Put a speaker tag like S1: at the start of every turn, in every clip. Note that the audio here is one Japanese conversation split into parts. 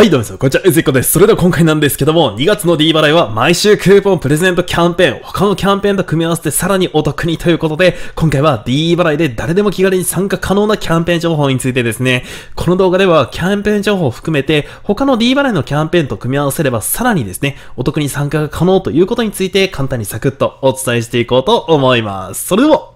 S1: はい、どうも皆さん、こんにちは、うずいこです。それでは今回なんですけども、2月の D 払いは毎週クーポンプレゼントキャンペーン、他のキャンペーンと組み合わせてさらにお得にということで、今回は D 払いで誰でも気軽に参加可能なキャンペーン情報についてですね、この動画ではキャンペーン情報を含めて、他の D 払いのキャンペーンと組み合わせればさらにですね、お得に参加が可能ということについて簡単にサクッとお伝えしていこうと思います。それでは、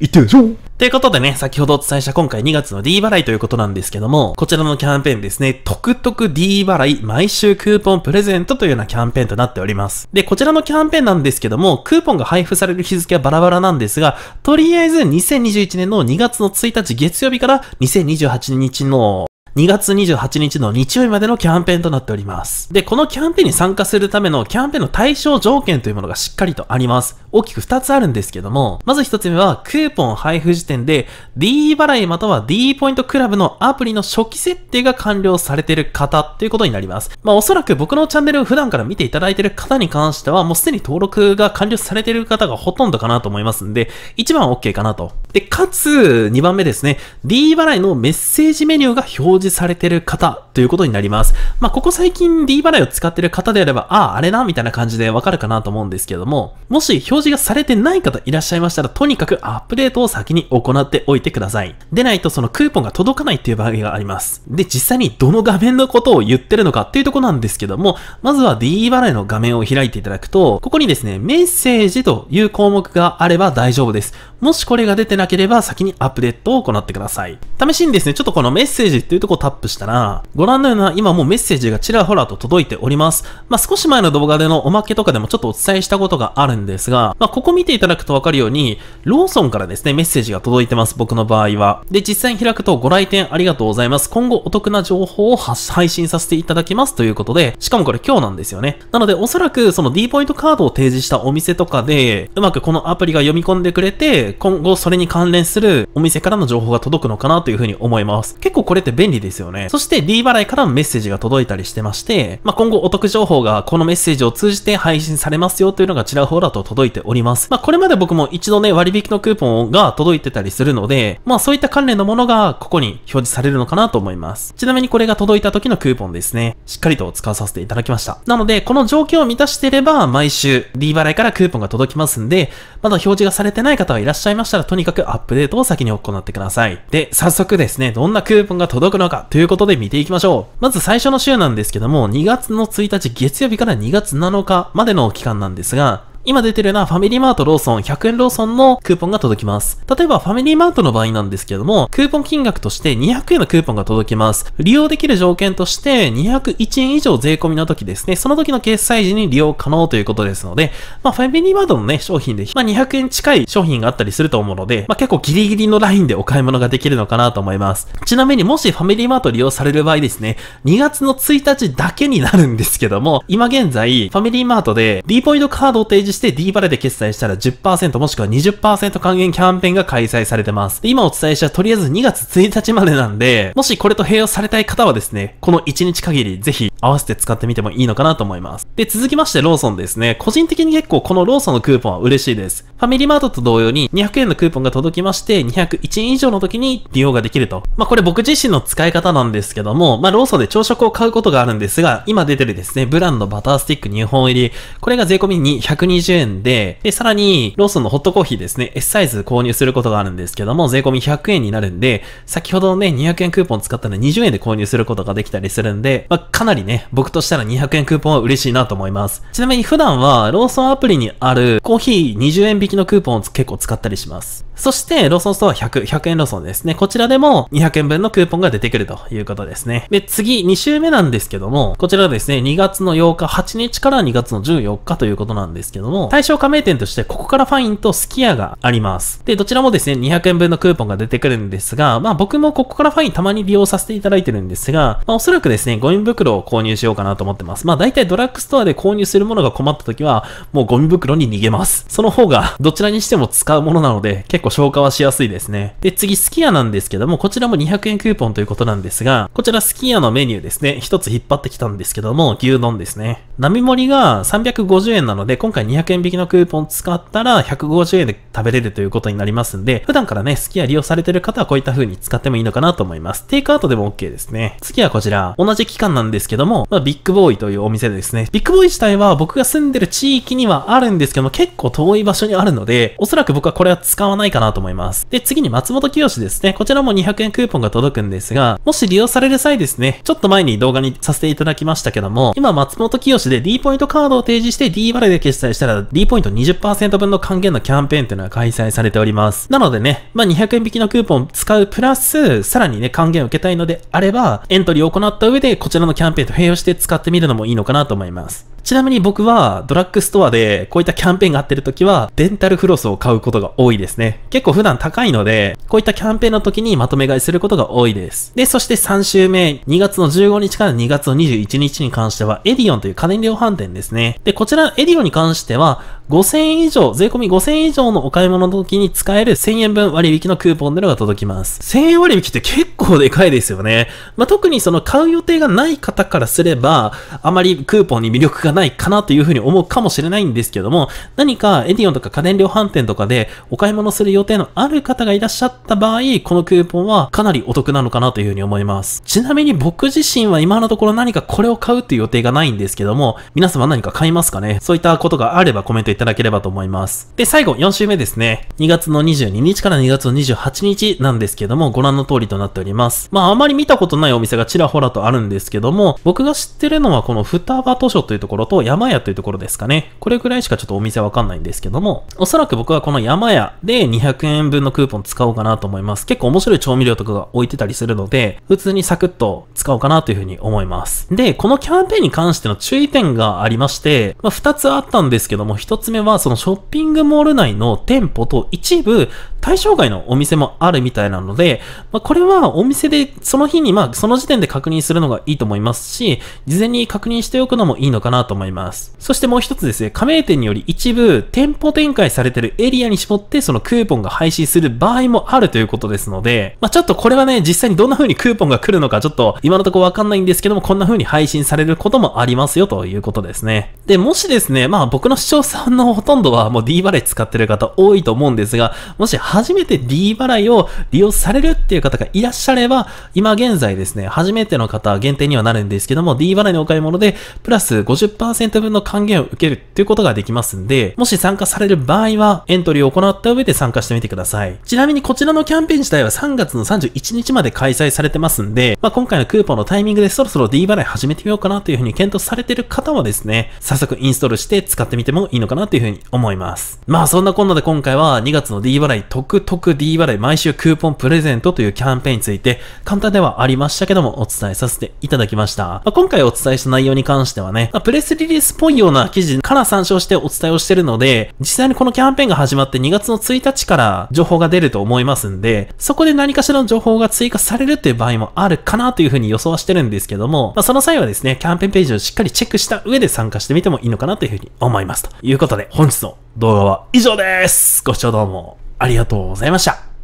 S1: いってみましょということでね、先ほどお伝えした今回2月の D 払いということなんですけども、こちらのキャンペーンですね、トクトク D 払い毎週クーポンプレゼントというようなキャンペーンとなっております。で、こちらのキャンペーンなんですけども、クーポンが配布される日付はバラバラなんですが、とりあえず2021年の2月の1日月曜日から2028日の2月28日の日曜日までのキャンペーンとなっております。で、このキャンペーンに参加するためのキャンペーンの対象条件というものがしっかりとあります。大きく2つあるんですけども、まず1つ目は、クーポン配布時点で D 払いまたは D ポイントクラブのアプリの初期設定が完了されている方ということになります。まあおそらく僕のチャンネルを普段から見ていただいている方に関しては、もうすでに登録が完了されている方がほとんどかなと思いますんで、1番は OK かなと。で、かつ、2番目ですね、D 払いのメッセージメニューが表示されてる方ということになります。まあ、ここ最近 D 払いを使ってる方であれば、ああ、あれな、みたいな感じでわかるかなと思うんですけども、もし表示がされてない方いらっしゃいましたら、とにかくアップデートを先に行っておいてください。でないとそのクーポンが届かないっていう場合があります。で、実際にどの画面のことを言ってるのかっていうとこなんですけども、まずは D 払いの画面を開いていただくと、ここにですね、メッセージという項目があれば大丈夫です。もしこれが出てなければ先にアップデートを行ってください。試しにですね、ちょっとこのメッセージっていうとこをタップしたら、ご覧のような今もうメッセージがちらほらと届いております。まあ、少し前の動画でのおまけとかでもちょっとお伝えしたことがあるんですが、まあ、ここ見ていただくとわかるように、ローソンからですね、メッセージが届いてます、僕の場合は。で、実際に開くとご来店ありがとうございます。今後お得な情報を配信させていただきますということで、しかもこれ今日なんですよね。なので、おそらくその D ポイントカードを提示したお店とかで、うまくこのアプリが読み込んでくれて、今後それに関連するお店からの情報が届くのかなというふうに思います。結構これって便利ですよね。そして D 払いからのメッセージが届いたりしてまして、まあ、今後お得情報がこのメッセージを通じて配信されますよというのがちらほらと届いております。まあ、これまで僕も一度ね、割引のクーポンが届いてたりするので、まあ、そういった関連のものがここに表示されるのかなと思います。ちなみにこれが届いた時のクーポンですね。しっかりと使わさせていただきました。なので、この条件を満たしていれば、毎週 D 払いからクーポンが届きますんで、まだ表示がされてない方がいらっしゃいましたら、とにかくアップデートを先に行ってください。で、早速ですね、どんなクーポンが届くのかということで見ていきましょう。まず最初の週なんですけども、2月の1日月曜日から2月7日までの期間なんですが、今出てるようなファミリーマートローソン100円ローソンのクーポンが届きます。例えばファミリーマートの場合なんですけども、クーポン金額として200円のクーポンが届きます。利用できる条件として201円以上税込みの時ですね、その時の決済時に利用可能ということですので、まあファミリーマートのね、商品で、まあ200円近い商品があったりすると思うので、まあ結構ギリギリのラインでお買い物ができるのかなと思います。ちなみにもしファミリーマート利用される場合ですね、2月の1日だけになるんですけども、今現在、ファミリーマートで D ポイントカードを提示して D バレで決済したら10%もしくは20%還元キャンペーンが開催されてます。で今お伝えしたとりあえず2月1日までなんで、もしこれと併用されたい方はですね、この1日限りぜひ合わせて使ってみてもいいのかなと思います。で、続きましてローソンですね。個人的に結構このローソンのクーポンは嬉しいです。ファミリーマートと同様に200円のクーポンが届きまして、201円以上の時に利用ができると。まあこれ僕自身の使い方なんですけども、まあローソンで朝食を買うことがあるんですが、今出てるですね、ブランドバタースティック2本入り、これが税込みに120 20円で、で、さらにローソンのホットコーヒーですね、S サイズ購入することがあるんですけども、税込み100円になるんで、先ほどのね、200円クーポン使ったので20円で購入することができたりするんで、まあかなりね、僕としたら200円クーポンは嬉しいなと思います。ちなみに普段はローソンアプリにあるコーヒー20円引きのクーポンを結構使ったりします。そして、ローソンストア100、100円ローソンですね。こちらでも200円分のクーポンが出てくるということですね。で、次、2週目なんですけども、こちらですね、2月の8日、8日から2月の14日ということなんですけども、対象加盟店として、ここからファインとスキヤがあります。で、どちらもですね、200円分のクーポンが出てくるんですが、まあ僕もここからファインたまに利用させていただいてるんですが、まあおそらくですね、ゴミ袋を購購入しようかなと思ってます。まあ大体ドラッグストアで購入するものが困った時は、もうゴミ袋に逃げます。その方が、どちらにしても使うものなので、結構消化はしやすいですね。で、次、スキヤなんですけども、こちらも200円クーポンということなんですが、こちらスキヤのメニューですね。一つ引っ張ってきたんですけども、牛丼ですね。並盛りが350円なので、今回200 200円引きのクーポン使ったら150円で食べれるということになりますんで、普段からね、スキヤ利用されてる方はこういった風に使ってもいいのかなと思います。テイクアウトでも OK ですね。次はこちら、同じ期間なんですけども、まあ、ビッグボーイというお店ですね。ビッグボーイ自体は僕が住んでる地域にはあるんですけども、結構遠い場所にあるので、おそらく僕はこれは使わないかなと思います。で、次に松本清ですね。こちらも200円クーポンが届くんですが、もし利用される際ですね、ちょっと前に動画にさせていただきましたけども、今松本清で D ポイントカードを提示して D バレで決済したら D ポイント20%分の還元のキャンペーンっていうのが開催されております。なのでね、まあ、200円引きのクーポン使うプラス、さらにね、還元を受けたいのであれば、エントリーを行った上でこちらのキャンペーンと併用して使ってみるのもいいのかなと思います。ちなみに僕はドラッグストアでこういったキャンペーンがあってる時はデンタルフロスを買うことが多いですね。結構普段高いので、こういったキャンペーンの時にまとめ買いすることが多いです。で、そして3週目、2月の15日から2月の21日に関してはエディオンという家電量販店ですね。で、こちらエディオンに関しては5000円以上、税込み5000円以上のお買い物の時に使える1000円分割引のクーポンでのが届きます。1000円割引って結構でかいですよね。まあ、特にその買う予定がない方からすれば、あまりクーポンに魅力がないかなというふうに思うかもしれないんですけども、何かエディオンとか家電量販店とかでお買い物する予定のある方がいらっしゃった場合、このクーポンはかなりお得なのかなというふうに思います。ちなみに僕自身は今のところ何かこれを買うっていう予定がないんですけども、皆様何か買いますかね？そういったことがあればコメントいただければと思います。で、最後、4週目ですね。2月の22日から2月の28日なんですけども、ご覧の通りとなっております。まあ、あまり見たことないお店がちらほらとあるんですけども、僕が知ってるのはこの双葉図書というところと山屋というところですかね。これくらいしかちょっとお店わかんないんですけども、おそらく僕はこの山屋で200円分のクーポン使おうかなと思います。結構面白い調味料とかが置いてたりするので、普通にサクッと使おうかなというふうに思います。で、このキャンペーンに関しての注意点がありまして、まあ、2つあったんですけども、1つ目はそのショッピングモール内の店舗と一部対象外のお店もあるみたいなので、まあ、これはお店でその日にまあその時点で確認するのがいいと思いますし、事前に確認しておくのもいいのかなと思います。そしてもう一つですね、加盟店により一部店舗展開されてるエリアに絞ってそのクーポンが配信する場合もあるということですので、まあ、ちょっとこれはね、実際にどんな風にクーポンが来るのかちょっと今のところわかんないんですけども、こんな風に配信されることもありますよということですね。で、もしですね、まあ僕の視聴者のほとんどはもう D バレー使ってる方多いと思うんですが、もし初めて D 払いを利用されるっていう方がいらっしゃれば、今現在ですね、初めての方限定にはなるんですけども、D 払いのお買い物で、プラス50%分の還元を受けるっていうことができますんで、もし参加される場合は、エントリーを行った上で参加してみてください。ちなみにこちらのキャンペーン自体は3月の31日まで開催されてますんで、まあ、今回のクーポンのタイミングでそろそろ D 払い始めてみようかなというふうに検討されてる方はですね、早速インストールして使ってみてもいいのかなというふうに思います。まあそんなこんなで今回は2月の D 払い、特特 D 払い毎週クーポンプレゼントというキャンペーンについて簡単ではありましたけどもお伝えさせていただきました。まあ、今回お伝えした内容に関してはね、まあ、プレスリリースっぽいような記事から参照してお伝えをしてるので、実際にこのキャンペーンが始まって2月の1日から情報が出ると思いますんで、そこで何かしらの情報が追加されるっていう場合もあるかなというふうに予想はしてるんですけども、まあ、その際はですね、キャンペーンページをしっかりチェックした上で参加してみてもいいのかなというふうに思います。ということで、本日の動画は以上です。ご視聴どうもありがとうございました。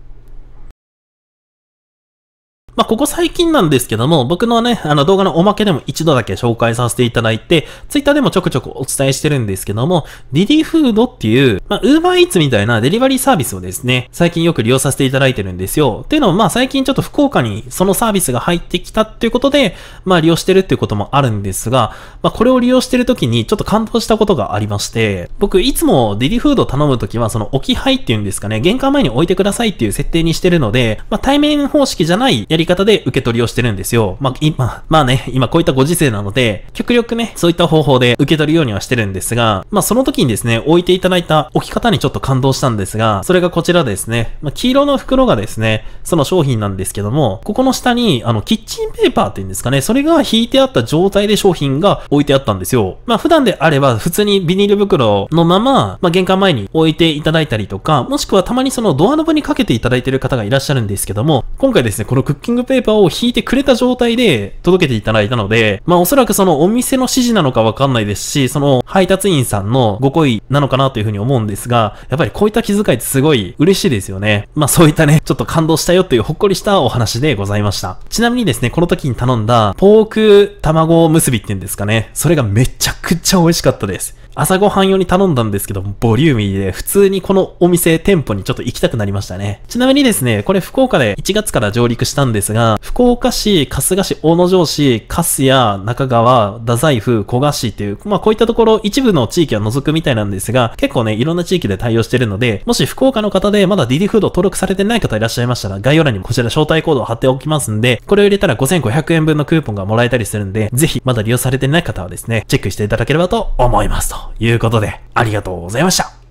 S1: まあ、ここ最近なんですけども、僕のね、あの動画のおまけでも一度だけ紹介させていただいて、ツイッターでもちょくちょくお伝えしてるんですけども、ディディフードっていう、まあ、ウーバーイーツみたいなデリバリーサービスをですね、最近よく利用させていただいてるんですよ。っていうのも、まあ、最近ちょっと福岡にそのサービスが入ってきたっていうことで、まあ、利用してるっていうこともあるんですが、まあ、これを利用してる時にちょっと感動したことがありまして、僕いつもディディフード頼む時は、その置き配っていうんですかね、玄関前に置いてくださいっていう設定にしてるので、まあ、対面方式じゃないやり方で受け取りをしてるんですよ。まあ、今、まあね、今こういったご時世なので、極力ね、そういった方法で受け取るようにはしてるんですが、まあその時にですね、置いていただいた置き方にちょっと感動したんですが、それがこちらですね。まあ、黄色の袋がですね、その商品なんですけども、ここの下に、あの、キッチンペーパーっていうんですかね、それが引いてあった状態で商品が置いてあったんですよ。まあ普段であれば、普通にビニール袋のまま、まあ玄関前に置いていただいたりとか、もしくはたまにそのドアノブにかけていただいてる方がいらっしゃるんですけども、今回ですね、このクッキングングペーパーを引いてくれた状態で届けていただいたので、まあおそらくそのお店の指示なのかわかんないですし、その配達員さんのご好意なのかなというふうに思うんですが、やっぱりこういった気遣いってすごい嬉しいですよね。まあそういったね、ちょっと感動したよというほっこりしたお話でございました。ちなみにですね、この時に頼んだポーク卵結びっていうんですかね、それがめちゃくちゃ美味しかったです。朝ごはん用に頼んだんですけど、ボリューミーで、普通にこのお店、店舗にちょっと行きたくなりましたね。ちなみにですね、これ福岡で1月から上陸したんですが、福岡市、春日市、大野城市、粕谷、中川、太宰府、古賀市っていう、まあこういったところ、一部の地域は除くみたいなんですが、結構ね、いろんな地域で対応してるので、もし福岡の方でまだ DD フード登録されてない方いらっしゃいましたら、概要欄にもこちら招待コードを貼っておきますんで、これを入れたら5500円分のクーポンがもらえたりするんで、ぜひまだ利用されてない方はですね、チェックしていただければと思います。ということで、ありがとうございました。